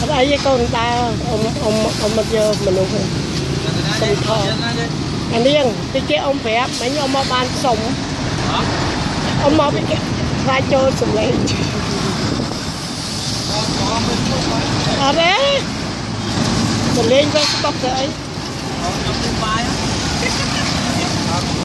អីឯងកូនដើរអ៊ំអ៊ំអ៊ំមកយកមនុស្សហ្នឹងសុំថតអានាងតិចអ៊ំប្រាប់មិញអ៊ំមកបានសុំអ៊ំមកពីខ្លាចចូលសំឡេងអត់ទេសំឡេងវាស្តុកទៅអី